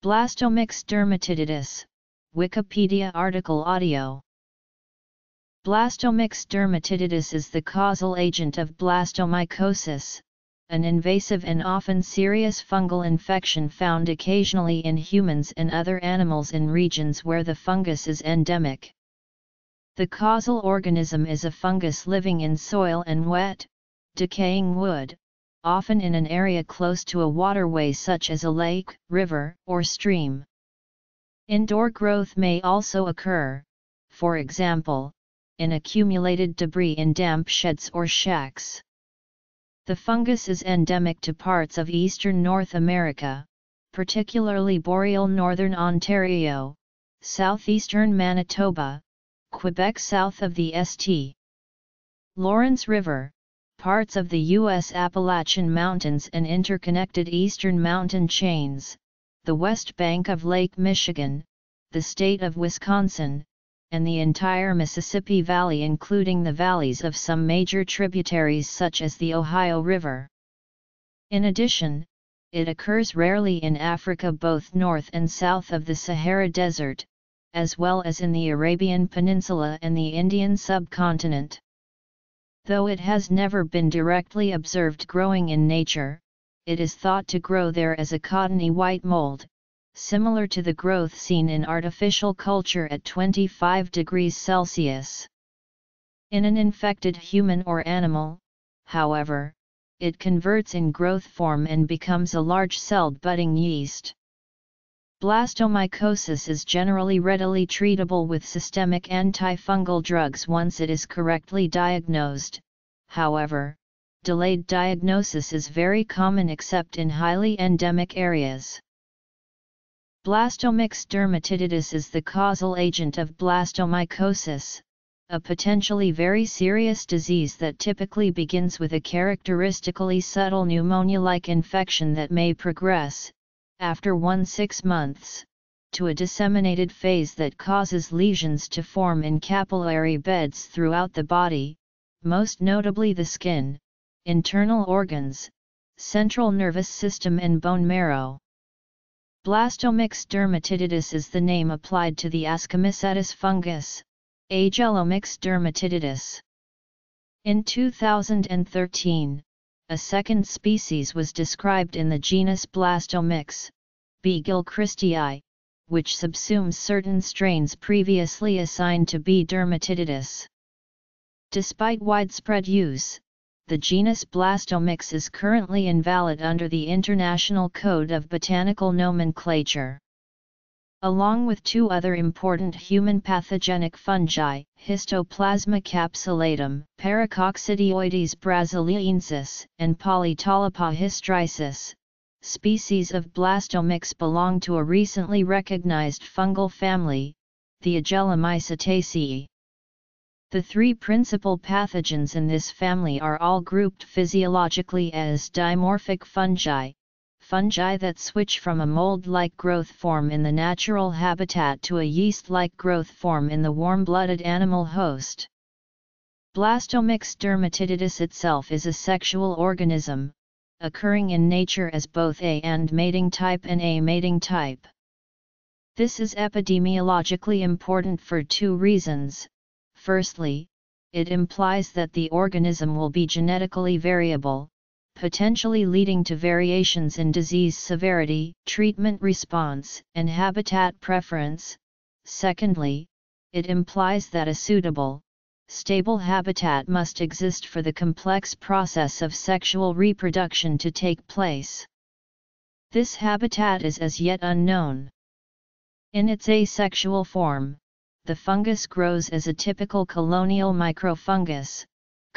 Blastomyces dermatitidis, Wikipedia article audio. Blastomyces dermatitidis is the causal agent of blastomycosis, an invasive and often serious fungal infection found occasionally in humans and other animals in regions where the fungus is endemic. The causal organism is a fungus living in soil and wet, decaying wood, often in an area close to a waterway such as a lake, river, or stream. Indoor growth may also occur, for example, in accumulated debris in damp sheds or shacks. The fungus is endemic to parts of eastern North America, particularly boreal northern Ontario, southeastern Manitoba, Quebec south of the St. Lawrence River, parts of the U.S. Appalachian Mountains and interconnected eastern mountain chains, the west bank of Lake Michigan, the state of Wisconsin, and the entire Mississippi Valley including the valleys of some major tributaries such as the Ohio River. In addition, it occurs rarely in Africa both north and south of the Sahara Desert, as well as in the Arabian Peninsula and the Indian subcontinent. Though it has never been directly observed growing in nature, it is thought to grow there as a cottony white mold, similar to the growth seen in artificial culture at 25 degrees Celsius. In an infected human or animal, however, it converts in growth form and becomes a large-celled budding yeast. Blastomycosis is generally readily treatable with systemic antifungal drugs once it is correctly diagnosed, however, delayed diagnosis is very common except in highly endemic areas. Blastomyces dermatitidis is the causal agent of blastomycosis, a potentially very serious disease that typically begins with a characteristically subtle pneumonia-like infection that may progress, after 1-6 months, to a disseminated phase that causes lesions to form in capillary beds throughout the body, most notably the skin, internal organs, central nervous system and bone marrow. Blastomyces dermatitidis is the name applied to the Ascomycetes fungus, Ajellomyces dermatitidis. In 2013, a second species was described in the genus Blastomyces, B. gilchristii, which subsumes certain strains previously assigned to B. dermatitidis. Despite widespread use, the genus Blastomyces is currently invalid under the International Code of Botanical Nomenclature. Along with two other important human pathogenic fungi, Histoplasma capsulatum, Paracoccidioides brasiliensis, and Polytolypa hystricis, species of Blastomyces belong to a recently recognized fungal family, the Ajellomycetaceae. The three principal pathogens in this family are all grouped physiologically as dimorphic fungi, fungi that switch from a mold-like growth form in the natural habitat to a yeast-like growth form in the warm-blooded animal host. Blastomyces dermatitidis itself is a sexual organism, occurring in nature as both A and mating type and A mating type. This is epidemiologically important for two reasons. Firstly, it implies that the organism will be genetically variable, potentially leading to variations in disease severity, treatment response, and habitat preference. Secondly, it implies that a suitable, stable habitat must exist for the complex process of sexual reproduction to take place. This habitat is as yet unknown. In its asexual form, the fungus grows as a typical colonial microfungus,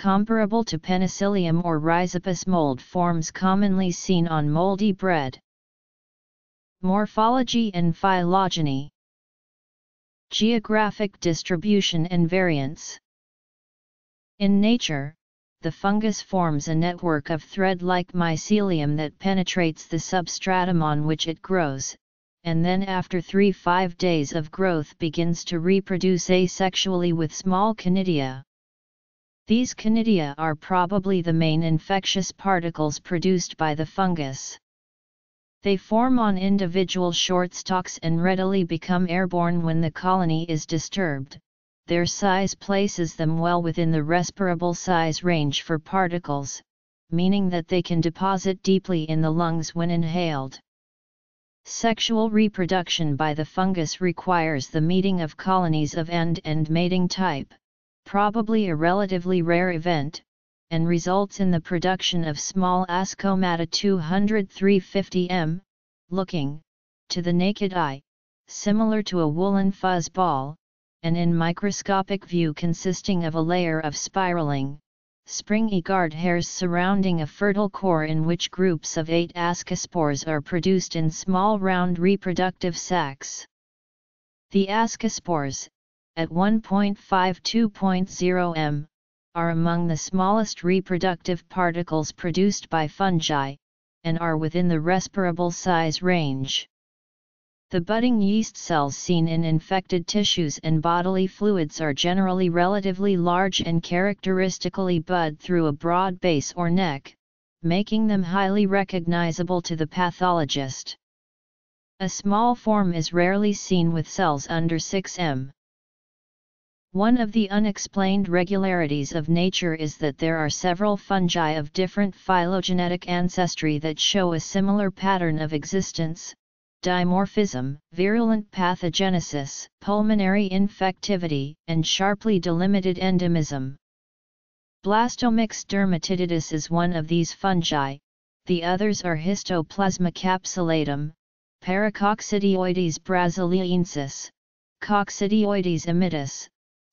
comparable to penicillium or rhizopus mold forms commonly seen on moldy bread. Morphology and phylogeny Geographic distribution and variants In nature, the fungus forms a network of thread-like mycelium that penetrates the substratum on which it grows, and then after 3-5 days of growth begins to reproduce asexually with small conidia. These conidia are probably the main infectious particles produced by the fungus. They form on individual short stalks and readily become airborne when the colony is disturbed. Their size places them well within the respirable size range for particles, meaning that they can deposit deeply in the lungs when inhaled. Sexual reproduction by the fungus requires the meeting of colonies of end-end mating type, probably a relatively rare event, and results in the production of small Ascomata 200-350 m, looking, to the naked eye, similar to a woolen fuzz ball, and in microscopic view consisting of a layer of spiraling, springy guard hairs surrounding a fertile core in which groups of eight ascospores are produced in small round reproductive sacs. The ascospores, at 1.52.0 m, are among the smallest reproductive particles produced by fungi, and are within the respirable size range. The budding yeast cells seen in infected tissues and bodily fluids are generally relatively large and characteristically bud through a broad base or neck, making them highly recognizable to the pathologist. A small form is rarely seen with cells under 6 m. One of the unexplained regularities of nature is that there are several fungi of different phylogenetic ancestry that show a similar pattern of existence, dimorphism, virulent pathogenesis, pulmonary infectivity, and sharply delimited endemism. Blastomyces dermatitidis is one of these fungi, the others are Histoplasma capsulatum, Paracoccidioides brasiliensis, Coccidioides immitis,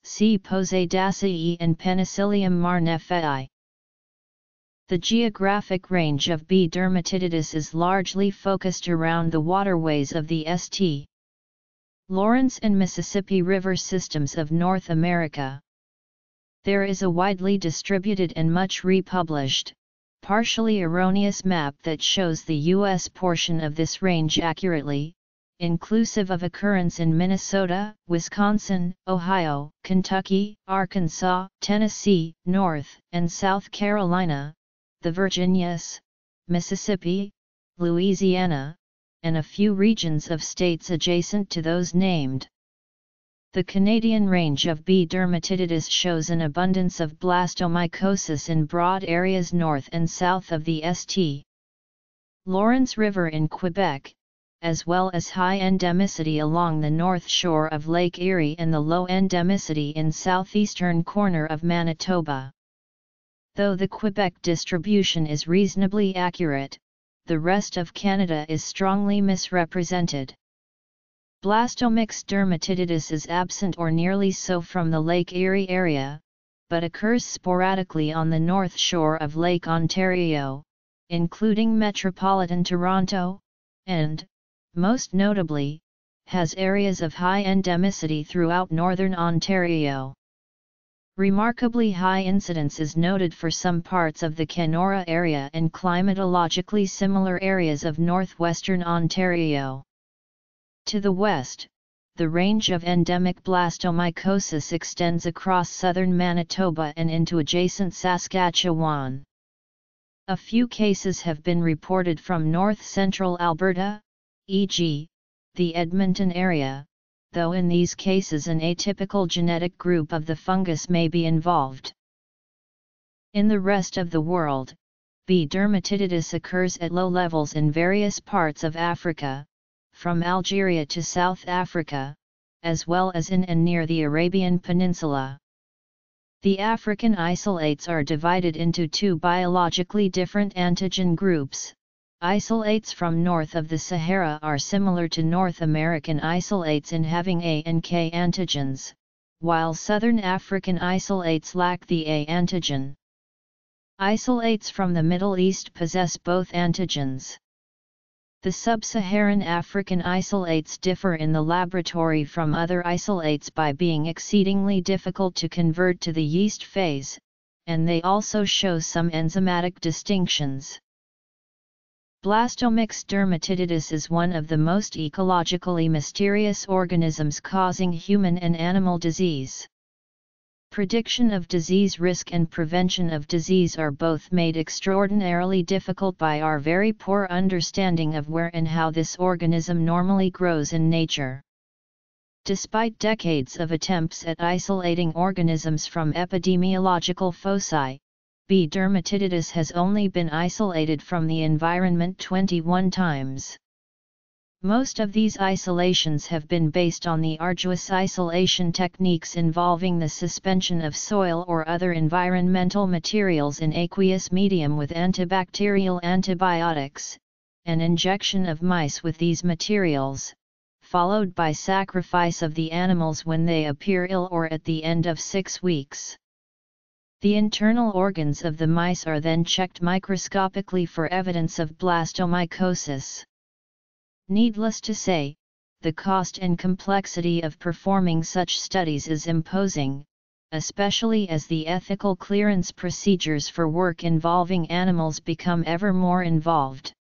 C. posadasii and Penicillium marneffei. The geographic range of B. dermatitidis is largely focused around the waterways of the St. Lawrence and Mississippi River systems of North America. There is a widely distributed and much republished, partially erroneous map that shows the U.S. portion of this range accurately, inclusive of occurrence in Minnesota, Wisconsin, Ohio, Kentucky, Arkansas, Tennessee, North and South Carolina, the Virginias, Mississippi, Louisiana, and a few regions of states adjacent to those named. The Canadian range of B. dermatitidis shows an abundance of blastomycosis in broad areas north and south of the St. Lawrence River in Quebec, as well as high endemicity along the north shore of Lake Erie and the low endemicity in southeastern corner of Manitoba. Though the Quebec distribution is reasonably accurate, the rest of Canada is strongly misrepresented. Blastomyces dermatitidis is absent or nearly so from the Lake Erie area, but occurs sporadically on the north shore of Lake Ontario, including metropolitan Toronto, and, most notably, has areas of high endemicity throughout northern Ontario. Remarkably high incidence is noted for some parts of the Kenora area and climatologically similar areas of northwestern Ontario. To the west, the range of endemic blastomycosis extends across southern Manitoba and into adjacent Saskatchewan. A few cases have been reported from north-central Alberta, e.g., the Edmonton area, though in these cases an atypical genetic group of the fungus may be involved. In the rest of the world, B. dermatitidis occurs at low levels in various parts of Africa, from Algeria to South Africa, as well as in and near the Arabian Peninsula. The African isolates are divided into two biologically different antigen groups, Isolates from north of the Sahara are similar to North American isolates in having A and K antigens, while southern African isolates lack the A antigen. Isolates from the Middle East possess both antigens. The sub-Saharan African isolates differ in the laboratory from other isolates by being exceedingly difficult to convert to the yeast phase, and they also show some enzymatic distinctions. Blastomyces dermatitidis is one of the most ecologically mysterious organisms causing human and animal disease. Prediction of disease risk and prevention of disease are both made extraordinarily difficult by our very poor understanding of where and how this organism normally grows in nature. Despite decades of attempts at isolating organisms from epidemiological foci, B. dermatitidis has only been isolated from the environment 21 times. Most of these isolations have been based on the arduous isolation techniques involving the suspension of soil or other environmental materials in aqueous medium with antibacterial antibiotics, and injection of mice with these materials, followed by sacrifice of the animals when they appear ill or at the end of six weeks. The internal organs of the mice are then checked microscopically for evidence of blastomycosis. Needless to say, the cost and complexity of performing such studies is imposing, especially as the ethical clearance procedures for work involving animals become ever more involved.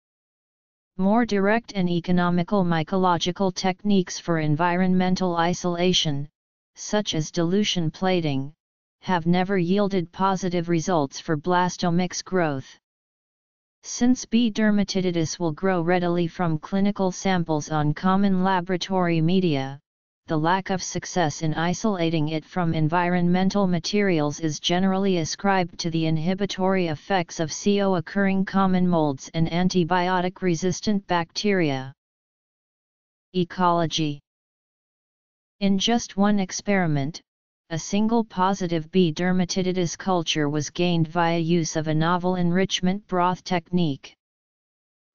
More direct and economical mycological techniques for environmental isolation, such as dilution plating, have never yielded positive results for Blastomyces growth. Since B. dermatitidis will grow readily from clinical samples on common laboratory media, the lack of success in isolating it from environmental materials is generally ascribed to the inhibitory effects of CO-occurring common molds and antibiotic-resistant bacteria. Ecology In just one experiment, a single positive B. dermatitidis culture was gained via use of a novel enrichment broth technique.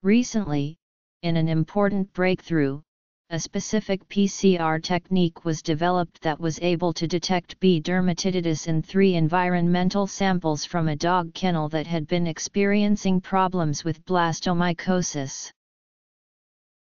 Recently, in an important breakthrough, a specific PCR technique was developed that was able to detect B. dermatitidis in three environmental samples from a dog kennel that had been experiencing problems with blastomycosis.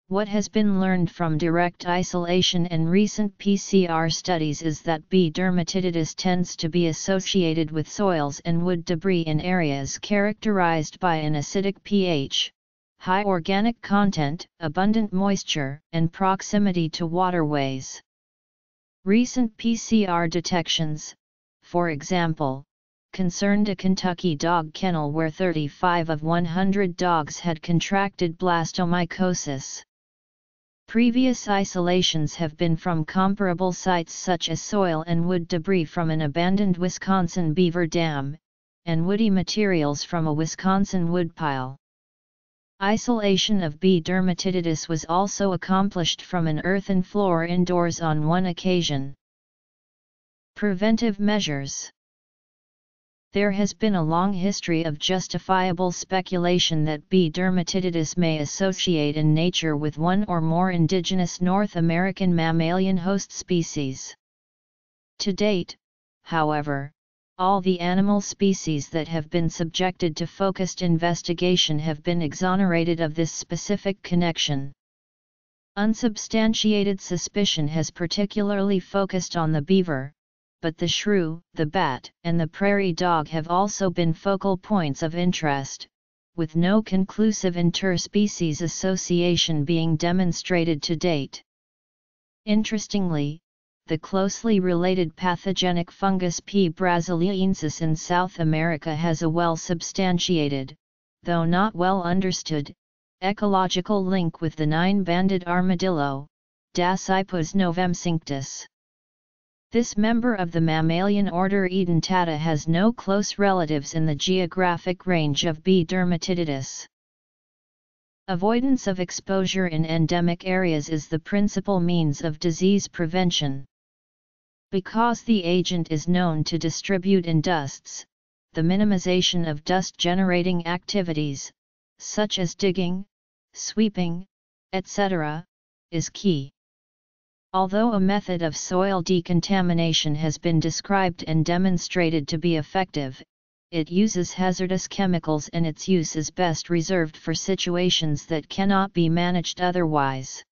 What has been learned from direct isolation and recent PCR studies is that B. dermatitidis tends to be associated with soils and wood debris in areas characterized by an acidic pH, high organic content, abundant moisture, and proximity to waterways. Recent PCR detections, for example, concerned a Kentucky dog kennel where 35 of 100 dogs had contracted blastomycosis. Previous isolations have been from comparable sites such as soil and wood debris from an abandoned Wisconsin beaver dam, and woody materials from a Wisconsin woodpile. Isolation of B. dermatitidis was also accomplished from an earthen floor indoors on one occasion. Preventive measures there has been a long history of justifiable speculation that B. dermatitidis may associate in nature with one or more indigenous North American mammalian host species. To date, however, all the animal species that have been subjected to focused investigation have been exonerated of this specific connection. Unsubstantiated suspicion has particularly focused on the beaver, but the shrew, the bat, and the prairie dog have also been focal points of interest, with no conclusive interspecies association being demonstrated to date. Interestingly, the closely related pathogenic fungus P. brasiliensis in South America has a well-substantiated, though not well understood, ecological link with the nine-banded armadillo, Dasypus novemcinctus. This member of the mammalian order Edentata has no close relatives in the geographic range of B. dermatitidis. Avoidance of exposure in endemic areas is the principal means of disease prevention. Because the agent is known to distribute in dusts, the minimization of dust-generating activities, such as digging, sweeping, etc., is key. Although a method of soil decontamination has been described and demonstrated to be effective, it uses hazardous chemicals and its use is best reserved for situations that cannot be managed otherwise.